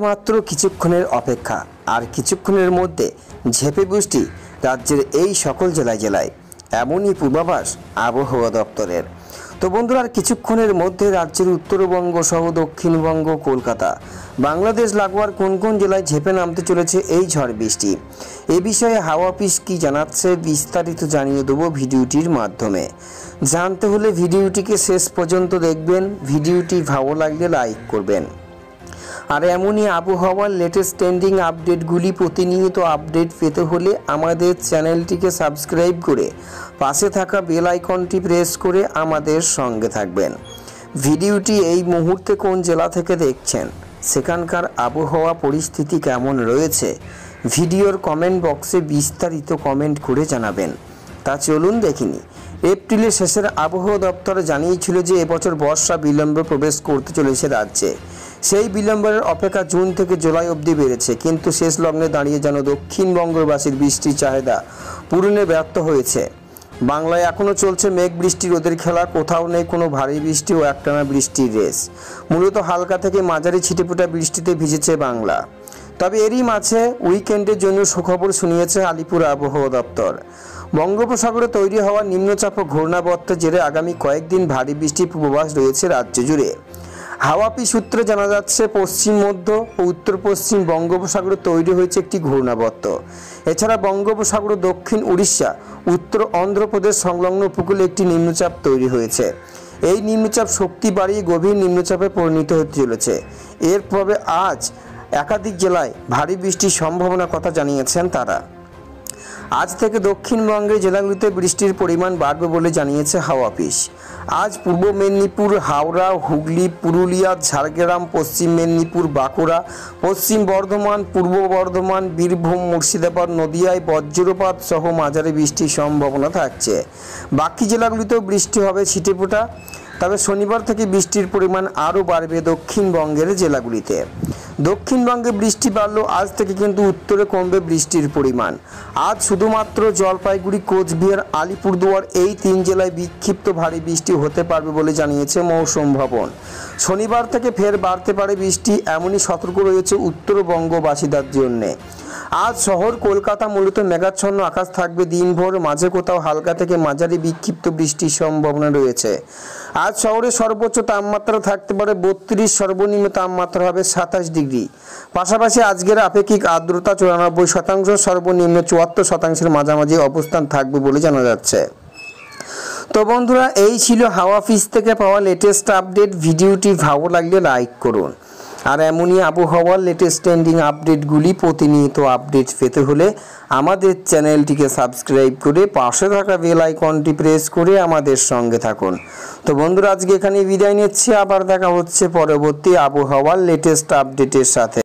মাত্র কিছুক্ষণের অপেক্ষা। আর কিছুক্ষণের মধ্যে ঝেপে বৃষ্টি রাজ্যের এই সকল জেলায় জেলায়। এমনই পূর্বাভাস আবহাওয়া দপ্তরের। তো বন্ধুরা, আর কিছুক্ষণের মধ্যে রাজ্যের উত্তরবঙ্গ সহ দক্ষিণবঙ্গ, কলকাতা, বাংলাদেশ লাগোয়ার কোন কোন জেলায় ঝেপে নামতে চলেছে এই ঝড় বৃষ্টি? এ বিষয়ে হাওয়া অফিস কি জানাচ্ছে বিস্তারিত জানিয়ে দেবো ভিডিওটির মাধ্যমে। জানতে হলে ভিডিওটিকে শেষ পর্যন্ত দেখবেন। ভিডিওটি ভালো লাগলে লাইক করবেন। আর এমনই আবহাওয়ার লেটেস্ট ট্রেন্ডিং আপডেটগুলি প্রতিনিয়ত আপডেট পেতে হলে আমাদের চ্যানেলটিকে সাবস্ক্রাইব করে পাশে থাকা বেল আইকনটি প্রেস করে আমাদের সঙ্গে থাকবেন। ভিডিওটি এই মুহূর্তে কোন জেলা থেকে দেখছেন, সেখানকার আবহাওয়া পরিস্থিতি কেমন রয়েছে, ভিডিওর কমেন্ট বক্সে বিস্তারিত কমেন্ট করে জানাবেন। তা চলুন দেখিনি। এপ্রিলের শেষের আবহাওয়া দপ্তর জানিয়েছিল যে এবছর বর্ষা বিলম্বে প্রবেশ করতে চলেছে রাজ্যে। সেই বিলম্বের অপেক্ষা জুন থেকে জুলাই অবধি বেড়েছে, কিন্তু শেষ লগ্নে দাঁড়িয়ে যেন দক্ষিণবঙ্গবাসীর বৃষ্টির চাহিদা পূরণে ব্যর্থ হয়েছে। বাংলায় এখনও চলছে মেঘ বৃষ্টি রোদের খেলা, কোথাও নেই কোনো ভারী বৃষ্টি ও একটানা বৃষ্টির রেস মূলত হালকা থেকে মাঝারি ছিটেফোঁটা বৃষ্টিতে ভিজেছে বাংলা। তবে এরই মাঝে উইকেন্ডের জন্য সুখবর শুনিয়েছে আলিপুর আবহাওয়া দপ্তর। বঙ্গোপসাগরে তৈরি হওয়া নিম্নচাপ ও ঘূর্ণাবর্তের জেরে আগামী কয়েকদিন ভারী বৃষ্টির পূর্বাভাস রয়েছে রাজ্য জুড়ে। হাওয়াপি সূত্রে জানা যাচ্ছে, পশ্চিম মধ্য ও উত্তর পশ্চিম বঙ্গোপসাগরে তৈরি হয়েছে একটি ঘূর্ণাবর্ত। এছাড়া বঙ্গোপসাগর দক্ষিণ উড়িষ্যা, উত্তর অন্ধ্রপ্রদেশ সংলগ্ন উপকূলে একটি নিম্নচাপ তৈরি হয়েছে। এই নিম্নচাপ শক্তি বাড়িয়ে গভীর নিম্নচাপে পরিণত হতে চলেছে। এর প্রভাবে আজ একাধিক জেলায় ভারী বৃষ্টির সম্ভাবনার কথা জানিয়েছেন তারা। আজ থেকে দক্ষিণবঙ্গের জেলাগুলিতে বৃষ্টির পরিমাণ বাড়বে বলে জানিয়েছে হাওয়া অফিস। আজ পূর্ব মেদিনীপুর, হাওড়া, হুগলি, পুরুলিয়া, ঝাড়গ্রাম, পশ্চিম মেদিনীপুর, বাঁকুড়া, পশ্চিম বর্ধমান, পূর্ব বর্ধমান, বীরভূম, মুর্শিদাবাদ, নদিয়ায় বজ্রপাত সহ মাঝারি বৃষ্টির সম্ভাবনা থাকছে। বাকি জেলাগুলিতেও বৃষ্টি হবে ছিটেফোঁটা। তবে শনিবার থেকে বৃষ্টির পরিমাণ আরও বাড়বে দক্ষিণবঙ্গের জেলাগুলিতে। দক্ষিণবঙ্গে বৃষ্টি বাড়লেও আজ থেকে কিন্তু উত্তরে কমবে বৃষ্টির পরিমাণ। আজ শুধুমাত্র জলপাইগুড়ি, কোচবিহার, আলিপুরদুয়ার এই তিন জেলায় বিক্ষিপ্ত ভারী বৃষ্টি হতে পারবে বলে জানিয়েছে মৌসুম ভবন। শনিবার থেকে ফের বাড়তে পারে বৃষ্টি, এমনই সতর্ক রয়েছে উত্তরবঙ্গবাসীদের জন্যে। আজ শহর কলকাতা মূলত মেঘাচ্ছন্ন আকাশ থাকবে। দিনভর মাঝে কোথাও হালকা থেকে মাঝারি বিক্ষিপ্ত বৃষ্টির সম্ভাবনা রয়েছে। আজ শহরে সর্বোচ্চ তাপমাত্রা থাকতে পারে বত্রিশ, সর্বনিম্ন তাপমাত্রা হবে সাতাশ ডিগ্রি। পাশাপাশি আজকের আপেক্ষিক আর্দ্রতা চুরানব্বই শতাংশ, সর্বনিম্ন চুয়াত্তর শতাংশের মাঝামাঝি অবস্থান থাকবে বলে জানা যাচ্ছে। তো বন্ধুরা, এই ছিল হাওয়া অফিস থেকে পাওয়া লেটেস্ট আপডেট ভিডিওটি ভালো লাগলে লাইক করুন। আর এমনই আবহাওয়ার লেটেস্ট ট্রেন্ডিং আপডেটগুলি প্রতিনিয়ত আপডেট পেতে হলে আমাদের চ্যানেলটিকে সাবস্ক্রাইব করে পাশে থাকা বেল আইকনটি প্রেস করে আমাদের সঙ্গে থাকুন। তো বন্ধুরা, আজকে এখানে বিদায় নিচ্ছি। আবার দেখা হচ্ছে পরবর্তী আবহাওয়ার লেটেস্ট আপডেটের সাথে।